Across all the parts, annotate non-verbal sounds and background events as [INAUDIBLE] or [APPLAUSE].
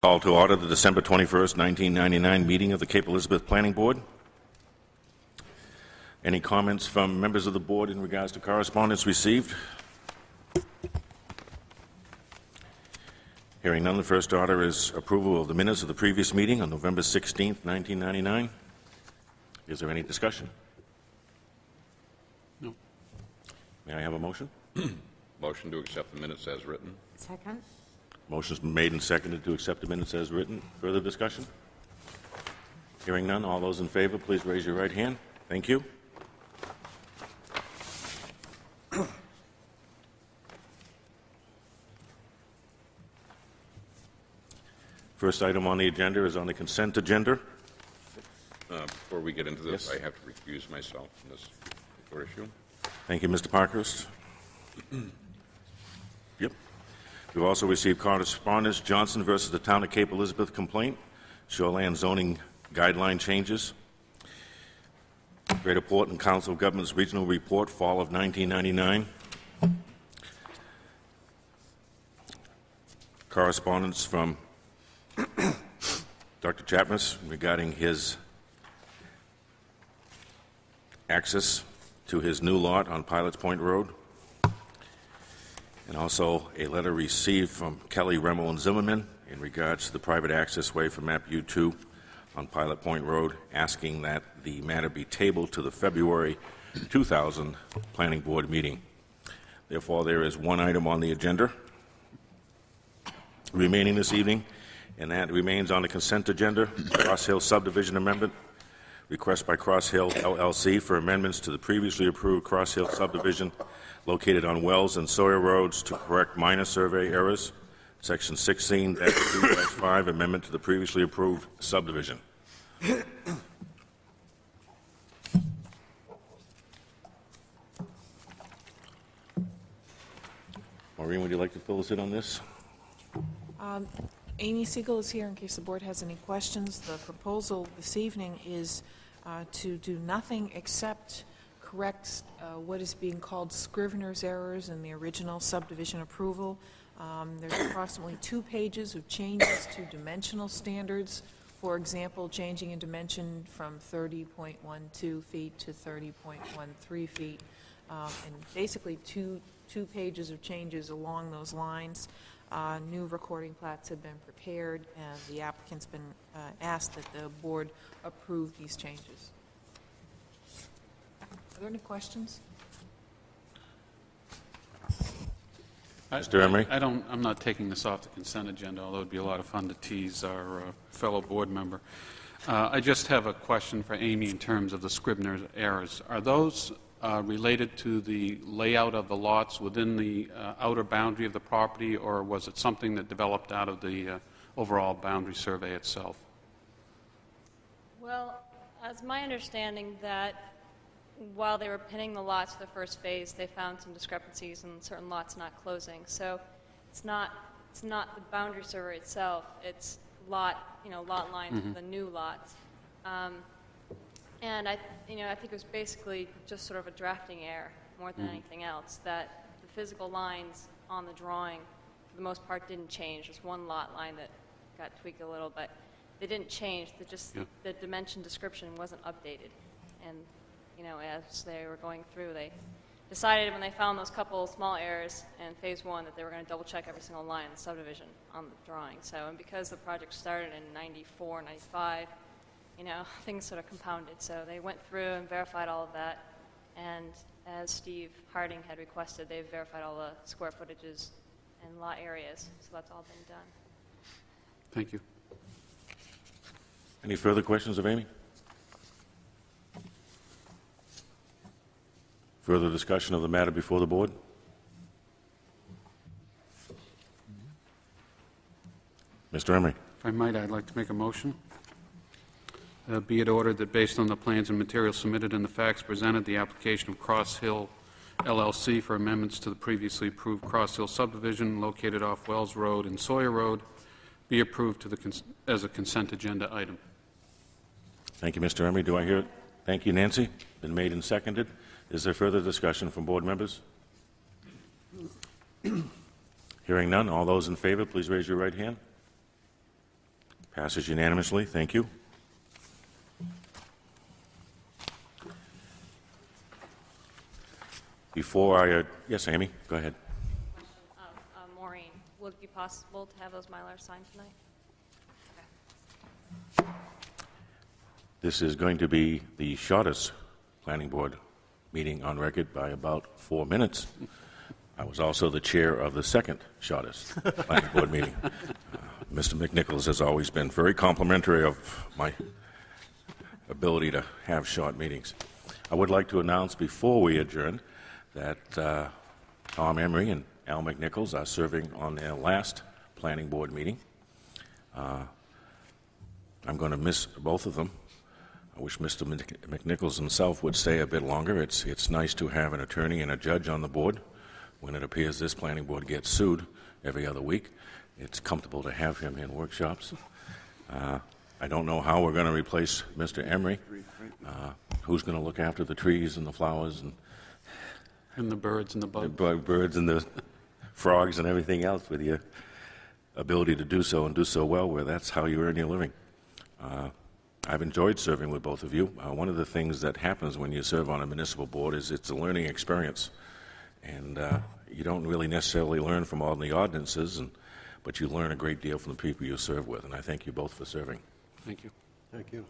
Call to order the December 21st, 1999 meeting of the Cape Elizabeth Planning Board. Any comments from members of the board in regards to correspondence received? Hearing none, the first order is approval of the minutes of the previous meeting on November 16th, 1999. Is there any discussion? No. May I have a motion? [CLEARS THROAT] Motion to accept the minutes as written. Second? Motion's been made and seconded to accept the minutes as written. Further discussion? Hearing none, all those in favor, please raise your right hand. Thank you. [COUGHS] First item on the agenda is on the consent agenda. Uh, Before we get into this, Yes. I have to recuse myself from this issue. Thank you, Mr. Parkhurst. [COUGHS] We've also received correspondence, Johnson versus the Town of Cape Elizabeth complaint, shoreland zoning guideline changes. Greater Portland Council of Governments Regional Report, Fall of 1999. Correspondence from [COUGHS] Dr. Chapman regarding his access to his new lot on Pilots Point Road. And also a letter received from Kelly Remmel and Zimmerman in regards to the private access way for map U2 on Pilot Point Road, asking that the matter be tabled to the February 2000 Planning Board meeting. Therefore, there is one item on the agenda remaining this evening, and that remains on the consent agenda, Cross Hill subdivision amendment, request by Cross Hill LLC for amendments to the previously approved Cross Hill subdivision located on Wells and Sawyer Roads to correct minor survey errors, Section 16-2-5, amendment to the previously approved subdivision. Maureen, would you like to fill us in on this? Um, Amy Siegel is here in case the board has any questions. The proposal this evening is uh, to do nothing except correct uh, what is being called Scrivener's errors in the original subdivision approval. Um, There's approximately two pages of changes to dimensional standards. For example, changing in dimension from 30.12 feet to 30.13 feet. Um, And basically, two, two pages of changes along those lines. Uh, New recording plats have been prepared, and the applicant's been uh, asked that the board approve these changes. Are there any questions? I- Mr. Emery? I don't, I'm not taking this off the consent agenda, although it'd be a lot of fun to tease our uh, fellow board member. Uh, I just have a question for Amy in terms of the Scribner's errors. Are those uh, related to the layout of the lots within the uh, outer boundary of the property, or was it something that developed out of the uh, overall boundary survey itself? Well, it's my understanding that while they were pinning the lots for the first phase, they found some discrepancies and certain lots not closing. So it's not, it's not the boundary survey itself, it's lot, you know, lot lines for the new lots. Um, And I, you know, I think it was basically just sort of a drafting error more than mm-hmm. anything else, that the physical lines on the drawing, for the most part, didn't change. There's one lot line that got tweaked a little, but they didn't change. They just, Yeah. the dimension description wasn't updated. And, you know, as they were going through, they decided when they found those couple small errors in phase one that they were going to double check every single line in the subdivision on the drawing. So, and because the project started in 94, 95, you know, [LAUGHS] things sort of compounded. So they went through and verified all of that. And as Steve Harding had requested, they've verified all the square footages and lot areas. So that's all been done. Thank you. Any further questions of Amy? Further discussion of the matter before the board? Mr. Emery? If I might, I'd like to make a motion. Uh, Be it ordered that based on the plans and materials submitted and the facts presented, the application of Cross Hill LLC for amendments to the previously approved Cross Hill subdivision located off Wells Road and Sawyer Road be approved to the, cons- as a consent agenda item. Thank you, Mr. Emery. Do I hear it? Thank you, Nancy. Been made and seconded. Is there further discussion from board members? [CLEARS THROAT] Hearing none, all those in favor, please raise your right hand. Passes unanimously. Thank you. Before I, uh, yes, Amy, go ahead. Uh, Maureen, would it be possible to have those Mylars signed tonight? This is going to be the shortest planning board meeting on record by about four minutes. I was also the chair of the second shortest planning board meeting. Uh, Mr. McNichols has always been very complimentary of my ability to have short meetings. I would like to announce before we adjourn that uh, Tom Emery and Al McNichols are serving on their last planning board meeting. Uh, I'm going to miss both of them. I wish Mr. McNichols himself would stay a bit longer. It's, it's nice to have an attorney and a judge on the board. When it appears this planning board gets sued every other week, it's comfortable to have him in workshops. Uh, I don't know how we're going to replace Mr. Emery. Uh, who's going to look after the trees and the flowers and And the birds and the the bugs. bug birds and the [LAUGHS] frogs and everything else with your ability to do so and do so well where that's how you earn your living. Uh, I've enjoyed serving with both of you. Uh, one of the things that happens when you serve on a municipal board is it's a learning experience. And uh, you don't really necessarily learn from all the ordinances, and, but you learn a great deal from the people you serve with. And I thank you both for serving. Thank you. Thank you.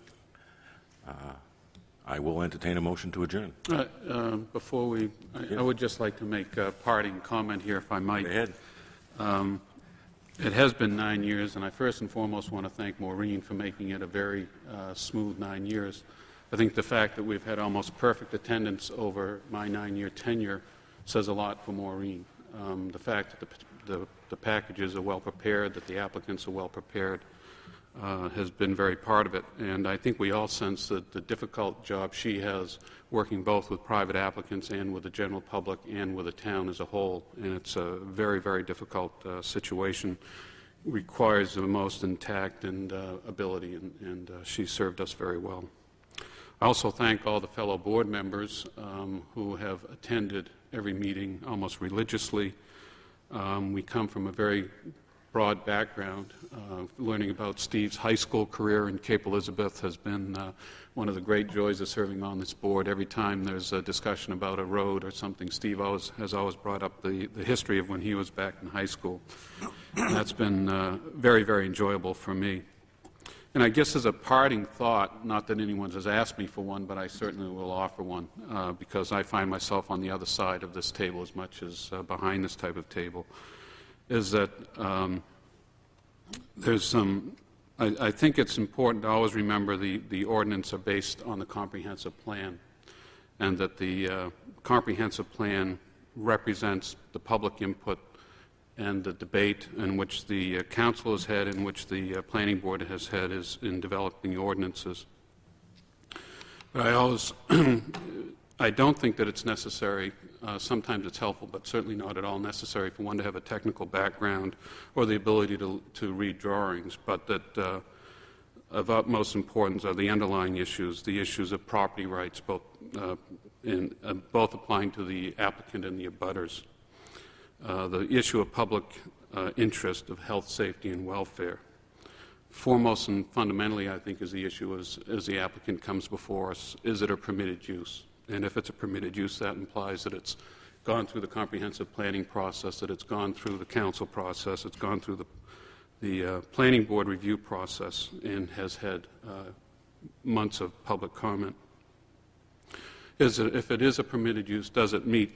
I will entertain a motion to adjourn. Uh, uh, Before we, I- I would just like to make a parting comment here, if I might. Go ahead. It has been nine years, and I first and foremost want to thank Maureen for making it a very uh, smooth nine years. I think the fact that we've had almost perfect attendance over my nine-year tenure says a lot for Maureen. Um, The fact that the- the the packages are well-prepared, that the applicants are well-prepared, uh, has been very part of it. And I think we all sense that the difficult job she has, working both with private applicants and with the general public and with the town as a whole, and it's a very, very difficult uh, situation, requires the most intact and uh, ability, and, and uh, she served us very well. I also thank all the fellow board members um, who have attended every meeting almost religiously. Um, we come from a very broad background. Uh, learning about Steve's high school career in Cape Elizabeth has been uh, one of the great joys of serving on this board. Every time there's a discussion about a road or something, Steve always, has always brought up the, the history of when he was back in high school. And that's been uh, very, very enjoyable for me. And I guess as a parting thought, not that anyone has asked me for one, but I certainly will offer one uh, because I find myself on the other side of this table as much as uh, behind this type of table, is that um, there's some, I, I think it's important to always remember the, the ordinance are based on the comprehensive plan and that the uh, comprehensive plan represents the public input and the debate in which the uh, council has had, in which the uh, planning board has had, is in developing the ordinances. But I always, [CLEARS THROAT] I don't think that it's necessary. Uh, sometimes it's helpful, but certainly not at all necessary for one to have a technical background or the ability to, to read drawings, but that uh, of utmost importance are the underlying issues, the issues of property rights, both, uh, in, uh, both applying to the applicant and the abutters uh, the issue of public uh, interest of health, safety, and welfare. Foremost and fundamentally, I think, is the issue as, as the applicant comes before us, is it a permitted use? And if it's a permitted use, that implies that it's gone through the comprehensive planning process, that it's gone through the council process, it's gone through the, the uh, planning board review process, and has had uh, months of public comment. Is it, if it is a permitted use, does it meet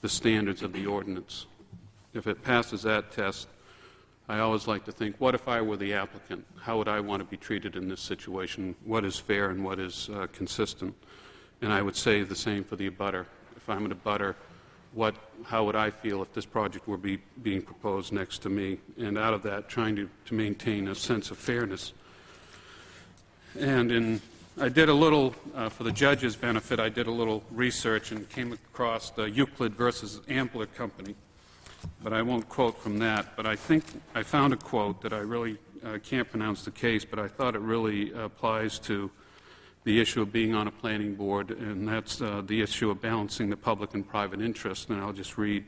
the standards of the ordinance. If it passes that test, I always like to think, what if I were the applicant? How would I want to be treated in this situation? What is fair and what is uh, consistent? And I would say the same for the abutter. If I'm an abutter, what, how would I feel if this project were be, being proposed next to me? And out of that, trying to, to maintain a sense of fairness. And in I did a little, uh, for the judge's benefit, I did a little research and came across the Euclid versus Ambler Company. But I won't quote from that. But I think I found a quote that I really uh, can't pronounce the case, but I thought it really applies to the issue of being on a planning board, and that's uh, the issue of balancing the public and private interest. And I'll just read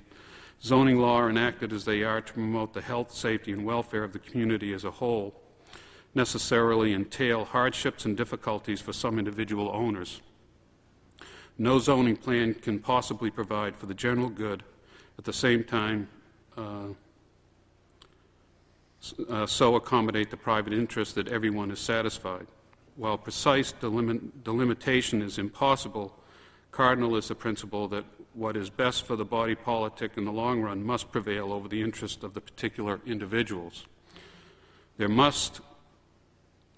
zoning law enacted as they are to promote the health, safety, and welfare of the community as a whole necessarily entail hardships and difficulties for some individual owners. No zoning plan can possibly provide for the general good, at the same time, uh, uh, so accommodate the private interest that everyone is satisfied. While precise delimit- delimitation is impossible, cardinal is the principle that what is best for the body politic in the long run must prevail over the interest of the particular individuals. There must,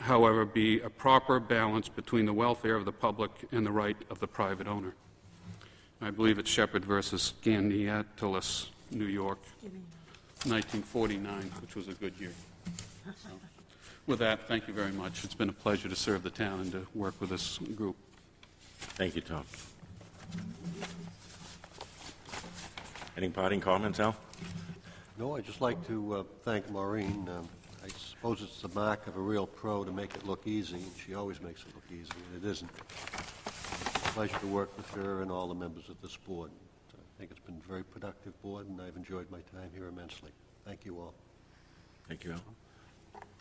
however, be a proper balance between the welfare of the public and the right of the private owner. I believe it's Shepherd versus Gandiatolis, New York, 1949, which was a good year. So, [LAUGHS] With that, thank you very much. It's been a pleasure to serve the town and to work with this group. Thank you, Tom. Any parting comments, Al? No, I'd just like to uh, thank Maureen. Um, I suppose it's the mark of a real pro to make it look easy, and she always makes it look easy, and it isn't. It's a pleasure to work with her and all the members of this board. I think it's been a very productive board, and I've enjoyed my time here immensely. Thank you all. Thank you, Al.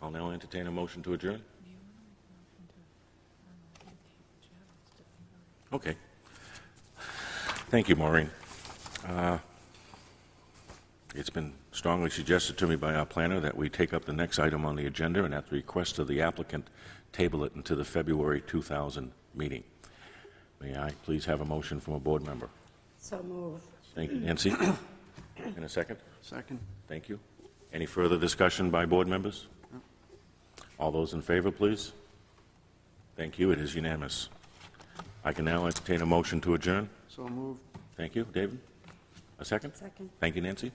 I'll now entertain a motion to adjourn. Okay. Thank you, Maureen. Uh, It's been strongly suggested to me by our planner that we take up the next item on the agenda, and at the request of the applicant, table it into the February 2000 meeting. May I please have a motion from a board member? So move. Thank you, Nancy. [COUGHS] In a second? Second. Thank you. Any further discussion by board members? All those in favor, please? Thank you, it is unanimous. I can now entertain a motion to adjourn. So moved. Thank you, David. A second? Second. Thank you, Nancy.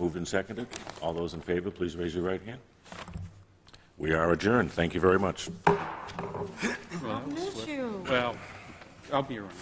Moved and seconded. All those in favor, please raise your right hand. We are adjourned. Thank you very much. Well, Miss you. Well, I'll be around.